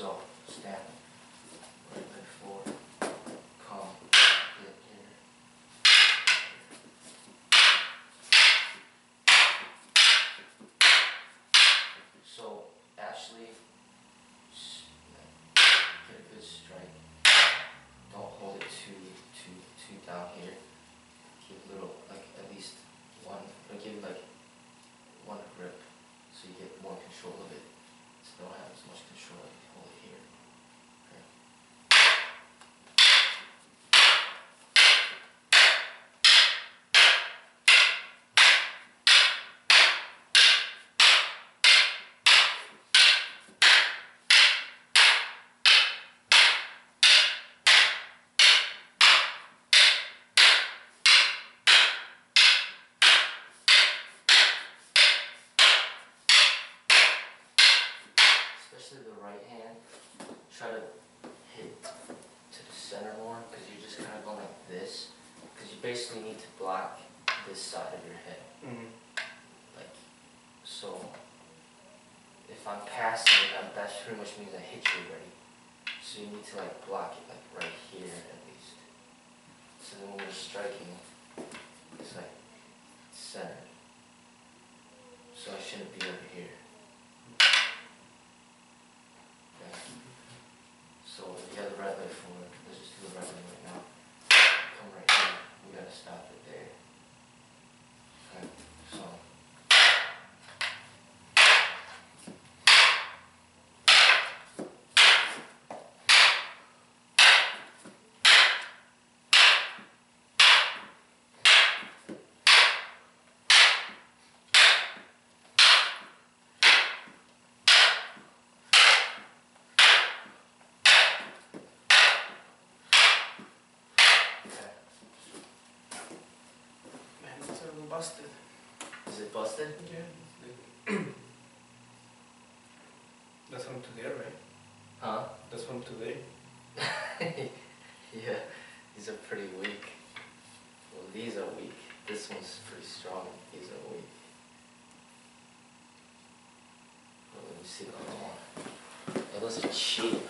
Okay, so stand right leg forward, come, hit here. So Ashley, s- get a good strike. Don't hold it too too too down here. Give a little like at least one, or give like one grip so you get more control of it. So don't have as much control if you hold it here. Okay. Especially the right hand, try to hit to the center more because you're just kind of going like this. Because you basically need to block this side of your head. Mm-hmm. Like, so if I'm passing it, I'm- that pretty much means I hit you already. So you need to like block it like right here at least. So then when you're striking, it's like centered. So I shouldn't be over here. Okay. So if you have the right leg forward, let's just do the right leg right now. Come right here. We gotta stop it there. Okay. So. Okay. Man, it's all busted. Is it busted? Yeah. That's from today, right? Huh? That's from today. yeah, these are pretty weak. Well, these are weak. This one's pretty strong. These are weak. Well, let me see the other one. Oh, those are cheap.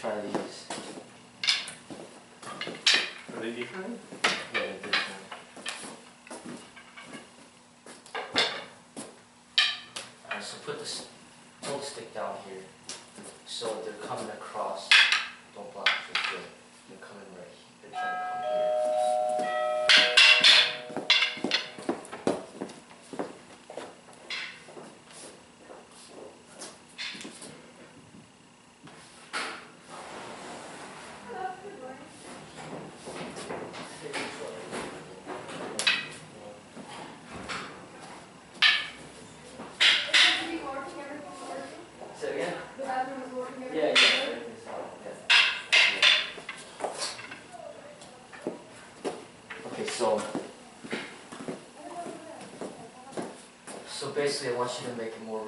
Try these. Are they different? Yeah, they're different. Alright, so put this toe stick down here. So they're coming across. Don't block your foot. They're coming right here. They're trying to come here. Everything working, everything's working? Say it again? The bathroom is working, Yeah, everything's yeah, working? everything's fine, yeah. Okay, so. So basically, I want you to make it more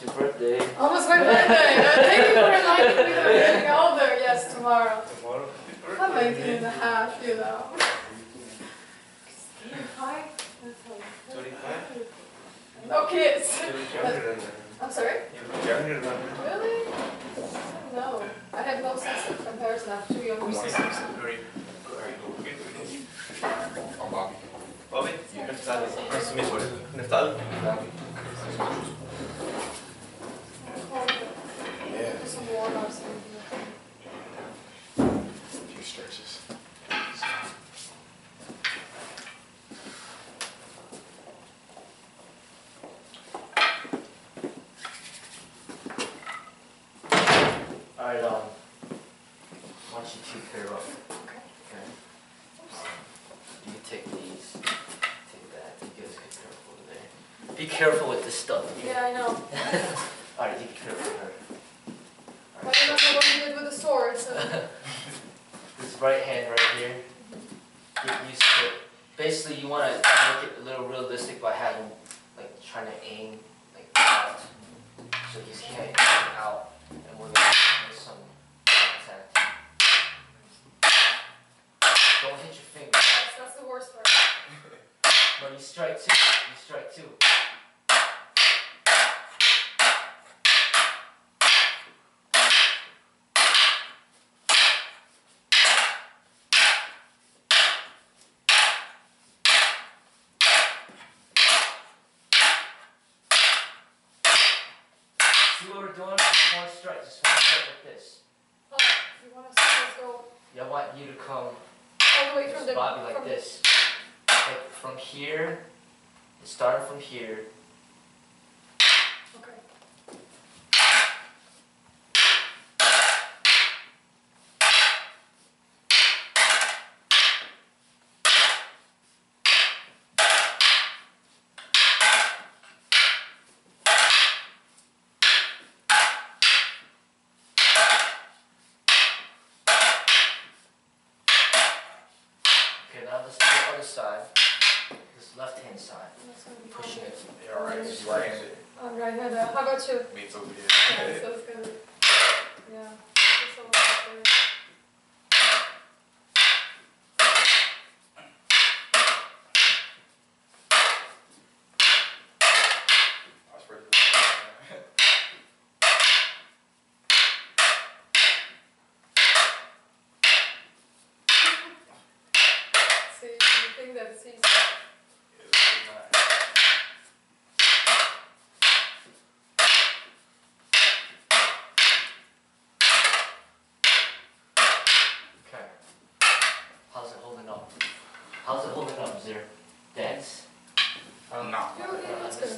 Almost your birthday. Almost my birthday. No, thank you for reminding me that I'm getting older. Yes, tomorrow. Tomorrow. I'm 19 and a half, you know. Hi. That's all. 35? No kids. You're younger than that. I'm sorry? You're younger than. Really? no I have no sense of comparison. I have two younger sisters. Very I'm Bobby. Bobby, Neftali. Nice to meet you. Neftali. Yeah, Do some warm ups. a few stretches. Alright, um, why don't you two pair up? Okay. Okay. Um, You can take these, take that, you guys be careful over there. Be careful with this stuff. Yeah, I know. Alright, you be careful with her. I Alright, so remember what you did with the sword, so. this right hand right here, get used to it. Basically, you wanna make it a little realistic by having, like, trying to aim, like, out. So he's can't out, and we're gonna make some contact. Don't hit your finger. That's, that's the worst part. No, you strike two. You strike two. See what we're doing? Just one strike. Just one strike like this. Oh, you want us to just go Yeah, I want you to come all the way from the. Bobby like this. Like from here, starting from here, Okay. Okay, now let's do the other side. This left hand side. That's gonna be Pushing it. Yeah, alright, just right-handed. I'm right How about you? Meets over Yeah, here. so it's gonna. Yeah. Just a little bit. I was ready for that. See, you think that it's easy. It's really not. Okay. How's it holding up? How's it holding up? Is there dents? Uh, no. Yeah, yeah, on that's good.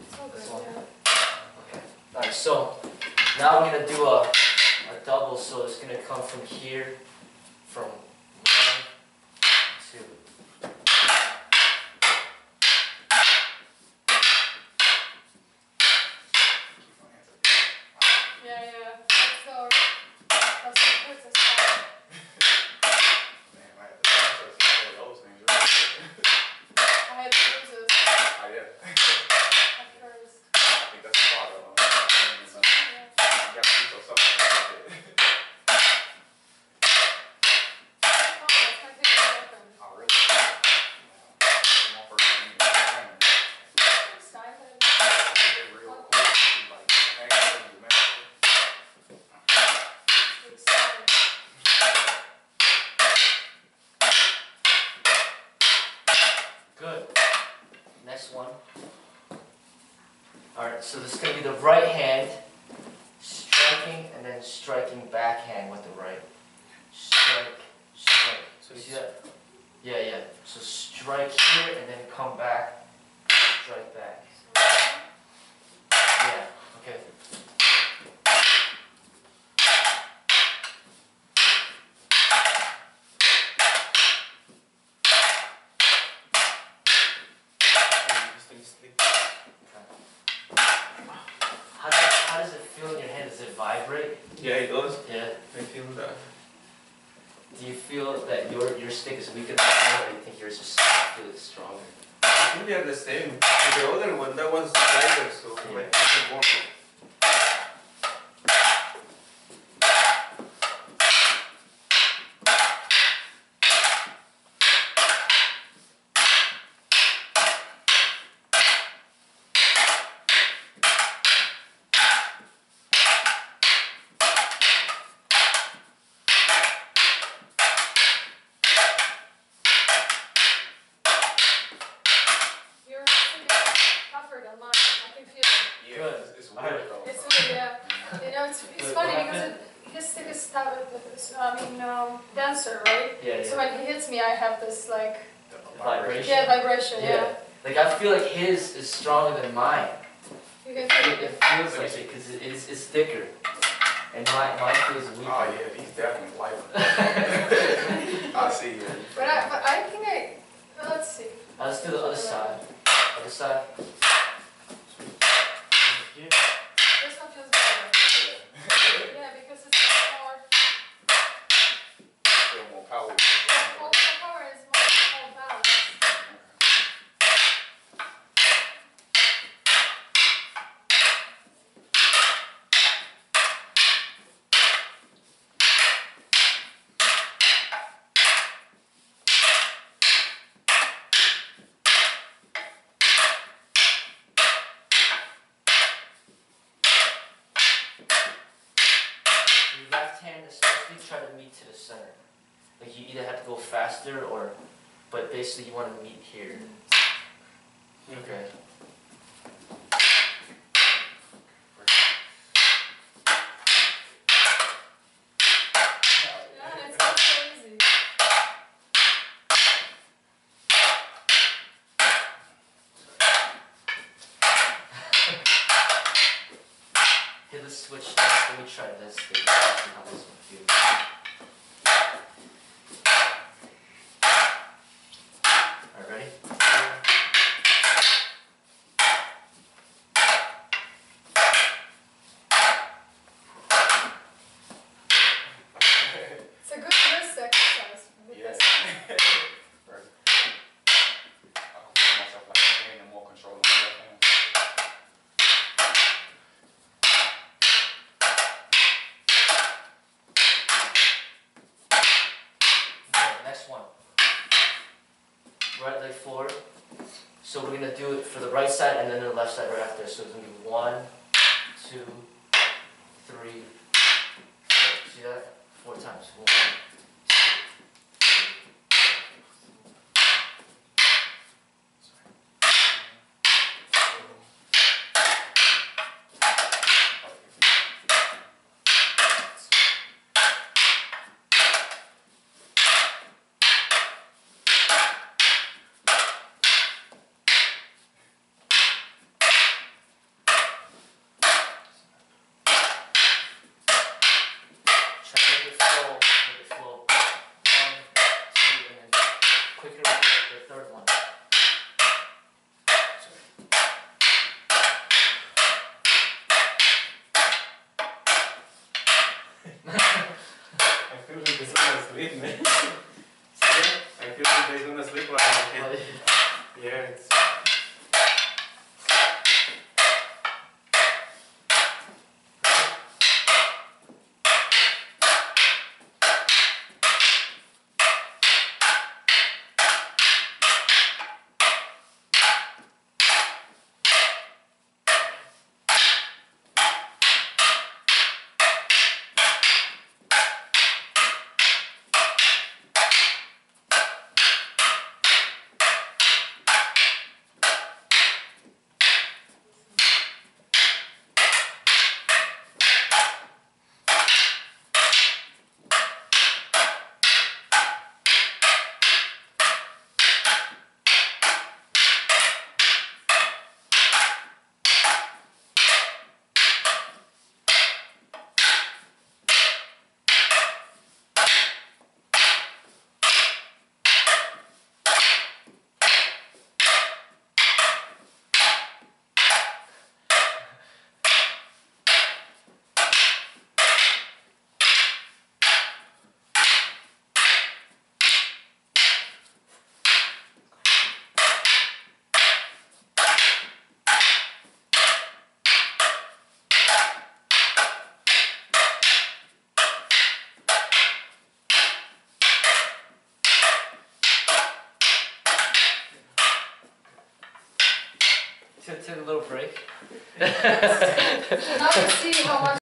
It's all good, This yeah. Okay. Alright, so now I'm gonna do a, a double, so it's gonna come from here, from one, two. Keep my hands up. Yeah, yeah. That's our. That's the princess part. Man, I had to process all of those things. right? I had bruises Oh, yeah. at first. I think that's part of it. You Yeah. gotta do so something like that. Oh, that's my favorite weapon. Oh, really? Yeah. One person in the time. Style it. I think they real cool. Like, hang out in the middle. Good style. Good. Next one. Alright, so this is gonna be the right hand striking and then striking backhand with the right. Strike, strike. So You see that? Yeah, yeah. So strike here and then come back, strike back. Yeah, okay. this thing is thick. How does, how does it feel in your hand? Does it vibrate? Yeah, it does. Yeah. I feel that. Do you feel that your your stick is weaker than mine, or do you think yours is it's stronger? I think they are the same. The other one, that one's lighter, so Yeah. like I can walk. confusing. Yeah, Good. it's, it's Alright. weird though. It's weird, yeah. You know, it's, it's But funny what because happened? it, his stick is stab, I mean, um, dancer, right? Yeah, So when he hits me, I have this like, Vibration. yeah, vibration, yeah. Yeah. Like I feel like his is stronger than mine. You can It, feel it it. feels like it because it, it's, it's thicker, and my mine feels weaker. Oh yeah, he's definitely lighter. I see you. But I, but I think I, well, let's see. Let's do the other side. Other side. Here. This one feels better. Yeah, because it's more, Feel more power. more power is more, more balance. Your hand especially try to meet to the center. Like you either have to go faster or, but basically you want to meet here. Okay. The switch. Let me try this thing. See how this one feels. Alright, ready? It's a good wrist exercise with Yeah. this. Right. I feel myself like I'm gaining more control of my left hand. Okay, next one. Right leg forward. So we're gonna do it for the right side and then the left side right after. So it's gonna be one, two, three, four. See that? Four times two, Try to make it flow, make it flow. One, two, and then the third one. I feel like this one asleep, man. I feel like there's one asleep while I hit. Oh, yeah, it's. Took a little break. Now we see how much